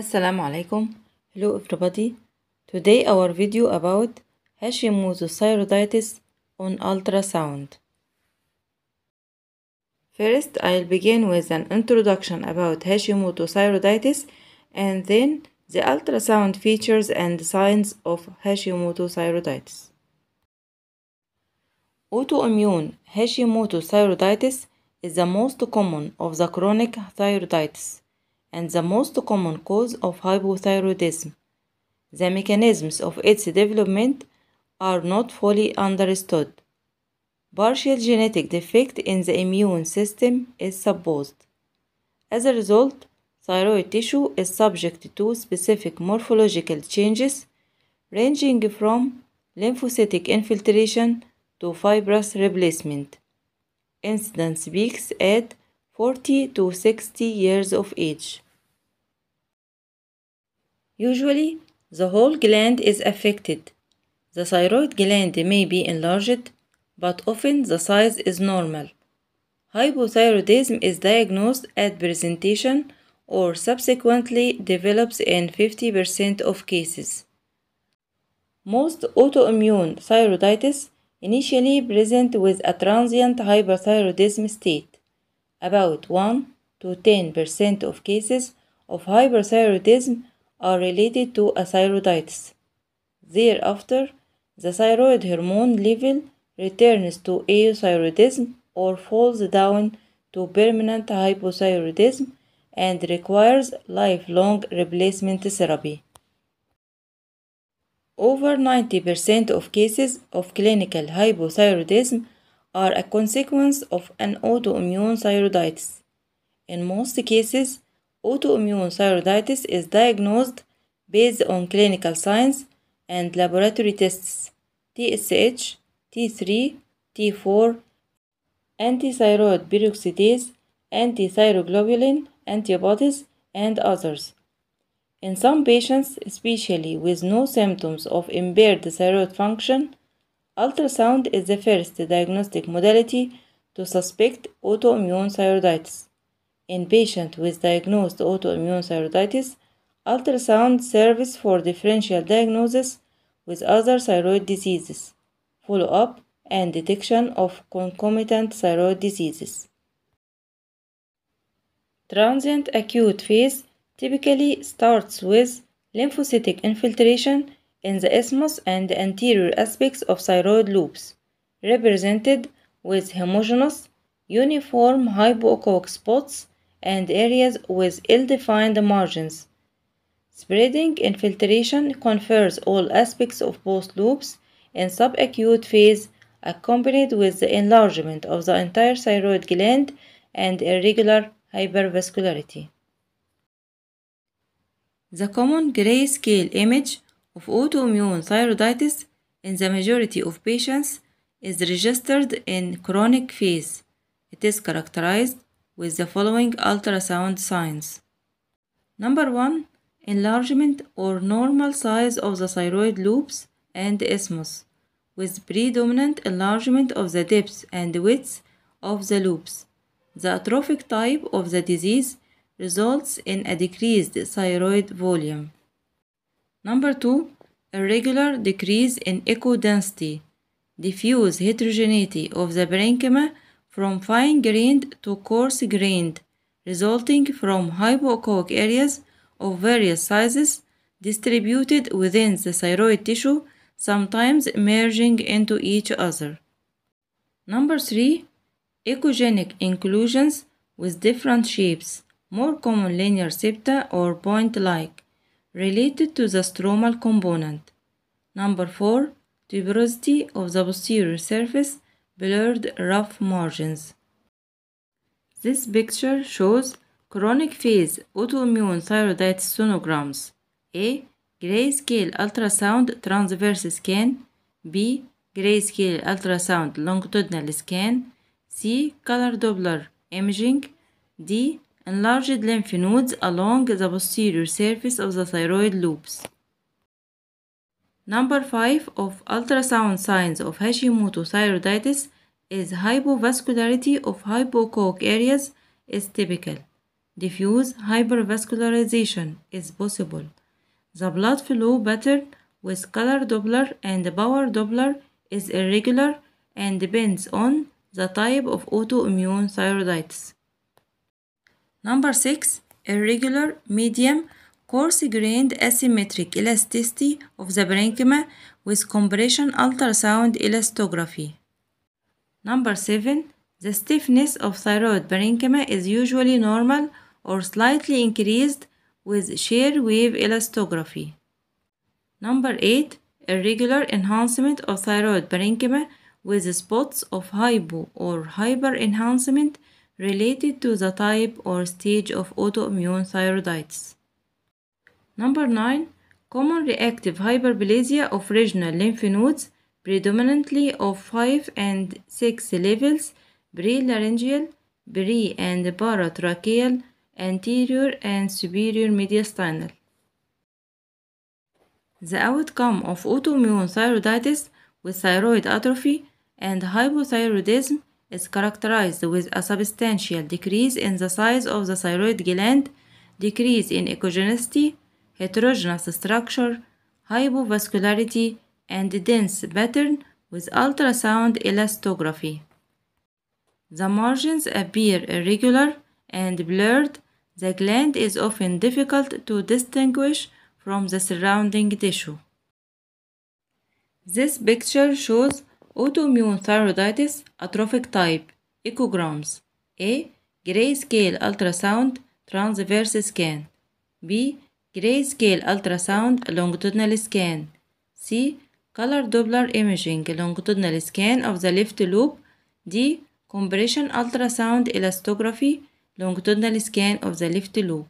Assalamu alaikum. Hello everybody. Today our video about Hashimoto's thyroiditis on ultrasound. First, I'll begin with an introduction about Hashimoto's thyroiditis and then the ultrasound features and signs of Hashimoto's thyroiditis. Autoimmune Hashimoto's thyroiditis is the most common of the chronic thyroiditis and the most common cause of hypothyroidism. The mechanisms of its development are not fully understood. Partial genetic defect in the immune system is supposed. As a result, thyroid tissue is subject to specific morphological changes ranging from lymphocytic infiltration to fibrous replacement. Incidence peaks at 40 to 60 years of age. Usually, the whole gland is affected. The thyroid gland may be enlarged, but often the size is normal. Hypothyroidism is diagnosed at presentation or subsequently develops in 50% of cases. Most autoimmune thyroiditis initially present with a transient hyperthyroidism state. About 1 to 10% of cases of hyperthyroidism are related to a thyroiditis. Thereafter, the thyroid hormone level returns to euthyroidism or falls down to permanent hypothyroidism and requires lifelong replacement therapy. Over 90% of cases of clinical hypothyroidism are a consequence of an autoimmune thyroiditis. In most cases, autoimmune thyroiditis is diagnosed based on clinical signs and laboratory tests TSH, T3, T4, antithyroid peroxidase, antithyroglobulin antibodies, and others. In some patients, especially with no symptoms of impaired thyroid function, ultrasound is the first diagnostic modality to suspect autoimmune thyroiditis. In patients with diagnosed autoimmune thyroiditis, ultrasound serves for differential diagnosis with other thyroid diseases, follow-up, and detection of concomitant thyroid diseases. Transient acute phase typically starts with lymphocytic infiltration in the isthmus and anterior aspects of thyroid lobes, represented with homogeneous, uniform hypoechoic spots and areas with ill-defined margins. Spreading infiltration confers all aspects of both lobes in subacute phase accompanied with the enlargement of the entire thyroid gland and irregular hypervascularity. The common grayscale image of autoimmune thyroiditis in the majority of patients is registered in chronic phase. It is characterized with the following ultrasound signs. Number 1. Enlargement or normal size of the thyroid lobes and isthmus, with predominant enlargement of the depth and width of the lobes. The atrophic type of the disease results in a decreased thyroid volume. Number 2. a regular decrease in echo density, diffuse heterogeneity of the parenchyma from fine-grained to coarse-grained, resulting from hypoechoic areas of various sizes distributed within the thyroid tissue, sometimes merging into each other. Number 3. Echogenic inclusions with different shapes, more common linear septa or point-like, related to the stromal component. Number 4. Tuberosity of the posterior surface, blurred rough margins. This picture shows chronic phase autoimmune thyroiditis sonograms. A. Grayscale ultrasound transverse scan. B. Grayscale ultrasound longitudinal scan. C. Color Doppler imaging. D. Enlarged lymph nodes along the posterior surface of the thyroid lobes. Number 5 of ultrasound signs of Hashimoto thyroiditis is hypovascularity of hypoechoic areas is typical. diffuse hypervascularization is possible. The blood flow pattern with color Doppler and power Doppler is irregular and depends on the type of autoimmune thyroiditis. Number 6. Irregular, medium, coarse-grained asymmetric elasticity of the parenchyma with compression ultrasound elastography. Number 7. The stiffness of thyroid parenchyma is usually normal or slightly increased with shear wave elastography. Number 8. Irregular enhancement of thyroid parenchyma with spots of hypo or hyper enhancement related to the type or stage of autoimmune thyroiditis. Number 9. Common reactive hyperplasia of regional lymph nodes, predominantly of 5 and 6 levels, pre-laryngeal, pre- and paratracheal, anterior and superior mediastinal. The outcome of autoimmune thyroiditis with thyroid atrophy and hypothyroidism is characterized with a substantial decrease in the size of the thyroid gland, decrease in echogenicity, heterogeneous structure, hypovascularity, and dense pattern with ultrasound elastography. The margins appear irregular and blurred. The gland is often difficult to distinguish from the surrounding tissue. This picture shows autoimmune thyroiditis atrophic type echograms A. Grayscale ultrasound transverse scan B. Grayscale ultrasound longitudinal scan C. Color Doppler imaging longitudinal scan of the left lobe D. Compression ultrasound elastography longitudinal scan of the left lobe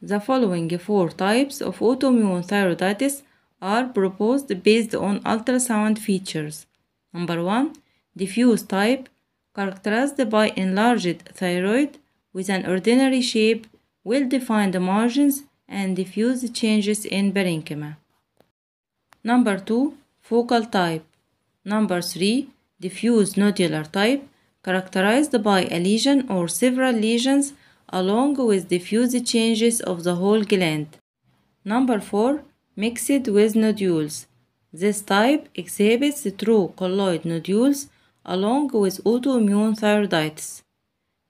the following four types of autoimmune thyroiditis are proposed based on ultrasound features. Number one, diffuse type, characterized by enlarged thyroid with an ordinary shape, well-defined margins, and diffuse changes in parenchyma. Number two, focal type. Number three, diffuse nodular type, characterized by a lesion or several lesions along with diffuse changes of the whole gland. Number 4. Mixed with nodules. This type exhibits true colloid nodules along with autoimmune thyroiditis.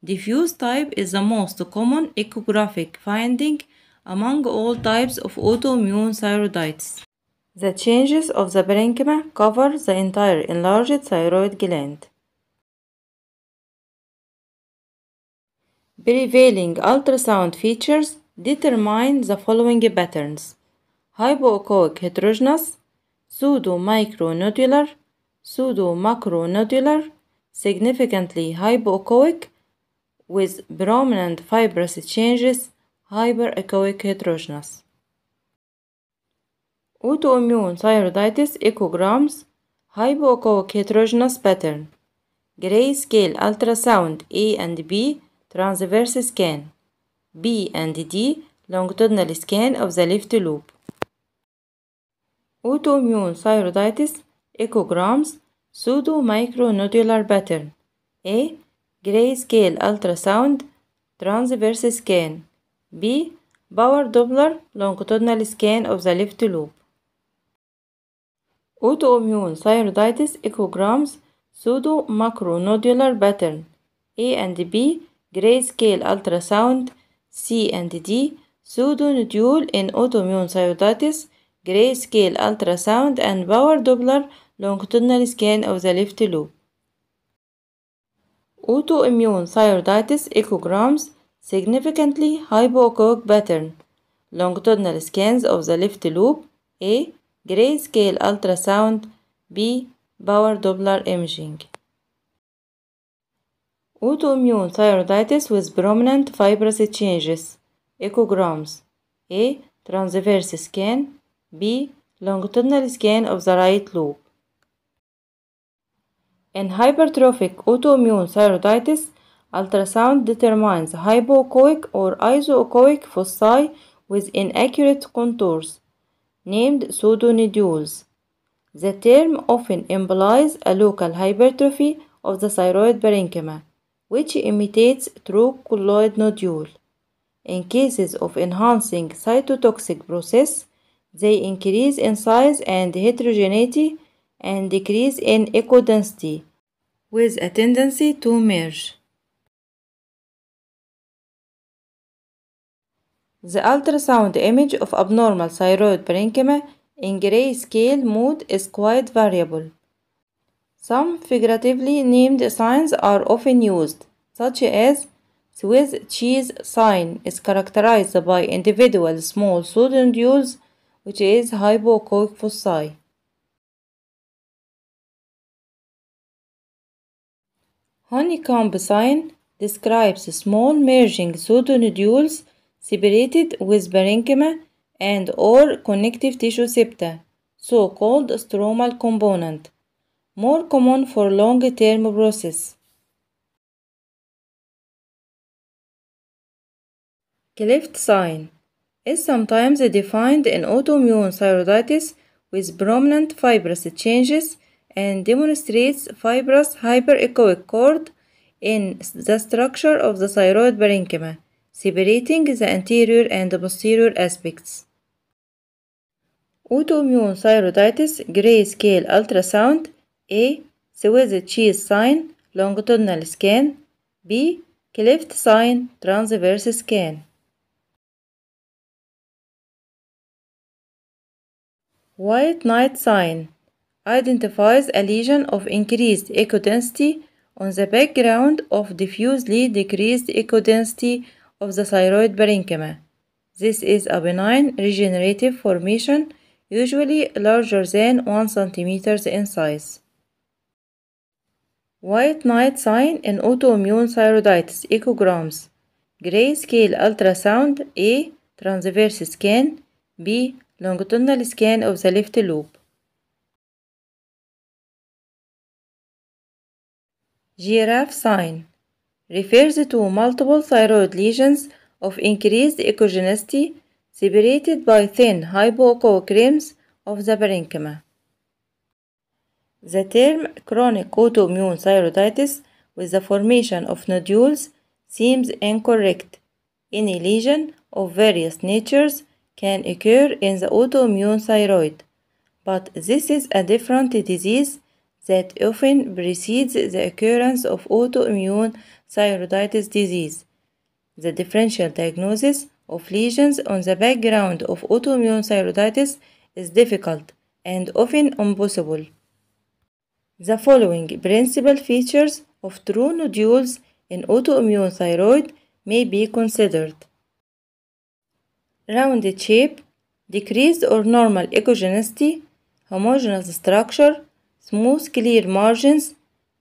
Diffuse type is the most common echographic finding among all types of autoimmune thyroiditis. The changes of the parenchyma cover the entire enlarged thyroid gland. Prevailing ultrasound features determine the following patterns hypoechoic heterogeneous, pseudo-micronodular, pseudo-macronodular, significantly hypoechoic, with prominent fibrous changes, hyperechoic heterogeneous. Autoimmune thyroiditis echograms, hypoechoic heterogeneous pattern, grayscale ultrasound A and B, transverse scan, B and D, longitudinal scan of the left lobe. Autoimmune thyroiditis echograms pseudo-micronodular pattern A. Grayscale ultrasound transverse scan B. Power Doppler longitudinal scan of the left lobe Autoimmune thyroiditis echograms pseudo-macronodular pattern A and B grayscale ultrasound C and D pseudonodule in autoimmune thyroiditis grayscale ultrasound and power Doppler longitudinal scan of the left lobe. Autoimmune thyroiditis echograms significantly hypoechoic pattern. Longitudinal scans of the left lobe. A. Grayscale ultrasound. B. Power Doppler imaging. Autoimmune thyroiditis with prominent fibrous changes. Echograms. A. Transverse scan B. Longitudinal scan of the right lobe. In hypertrophic autoimmune thyroiditis, ultrasound determines hypoechoic or isoechoic foci with inaccurate contours, named pseudonodules. The term often implies a local hypertrophy of the thyroid parenchyma, which imitates true colloid nodule. In cases of enhancing cytotoxic process, they increase in size and heterogeneity and decrease in echo density with a tendency to merge. The ultrasound image of abnormal thyroid parenchyma in grayscale mode is quite variable. Some figuratively named signs are often used, such as Swiss cheese sign is characterized by individual small pseudonodules, which is hypoechoic foci. Honeycomb sign describes small merging pseudonodules separated with parenchyma and or connective tissue septa, so-called stromal component, more common for long-term process. Cleft sign is sometimes defined in autoimmune thyroiditis with prominent fibrous changes and demonstrates fibrous hyperechoic cord in the structure of the thyroid parenchyma, separating the anterior and the posterior aspects. Autoimmune thyroiditis grayscale ultrasound A. Swiss cheese sign longitudinal scan B. cleft sign transverse scan White knight sign identifies a lesion of increased echo density on the background of diffusely decreased echo density of the thyroid parenchyma. This is a benign regenerative formation, usually larger than 1 cm in size. White knight sign in autoimmune thyroiditis echograms. Grayscale ultrasound A. Transverse scan B. Longitudinal scan of the left lobe. Giraffe sign refers to multiple thyroid lesions of increased echogenicity separated by thin hypoechoic rims of the parenchyma. The term chronic autoimmune thyroiditis with the formation of nodules seems incorrect. Any lesion of various natures can occur in the autoimmune thyroid, but this is a different disease that often precedes the occurrence of autoimmune thyroiditis disease. The differential diagnosis of lesions on the background of autoimmune thyroiditis is difficult and often impossible. The following principal features of true nodules in autoimmune thyroid may be considered. Rounded shape, decreased or normal echogenicity, homogeneous structure, smooth clear margins,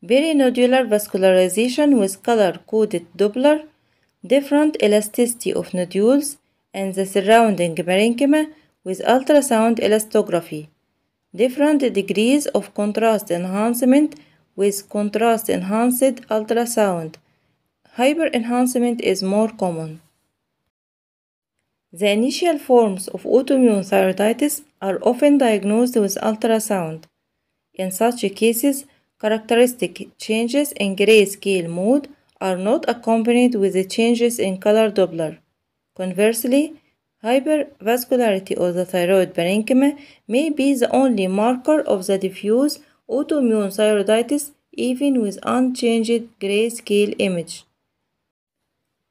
perinodular vascularization with color-coded Doppler, different elasticity of nodules, and the surrounding parenchyma with ultrasound elastography. Different degrees of contrast enhancement with contrast enhanced ultrasound. Hyper enhancement is more common. The initial forms of autoimmune thyroiditis are often diagnosed with ultrasound. In such cases, characteristic changes in grayscale mode are not accompanied with the changes in color Doppler. Conversely, hypervascularity of the thyroid parenchyma may be the only marker of the diffuse autoimmune thyroiditis even with unchanged grayscale image.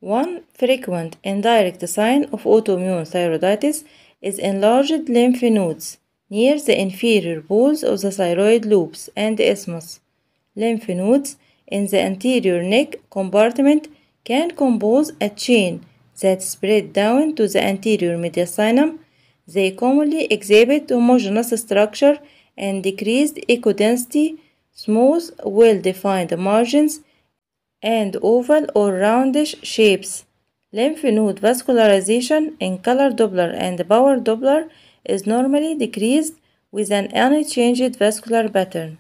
One frequent indirect sign of autoimmune thyroiditis is enlarged lymph nodes near the inferior poles of the thyroid lobes and isthmus. Lymph nodes in the anterior neck compartment can compose a chain that spread down to the anterior mediastinum. They commonly exhibit homogeneous structure and decreased echo density, smooth, well-defined margins, and oval or roundish shapes. Lymph node vascularization in color Doppler and power Doppler is normally decreased with an unchanged vascular pattern.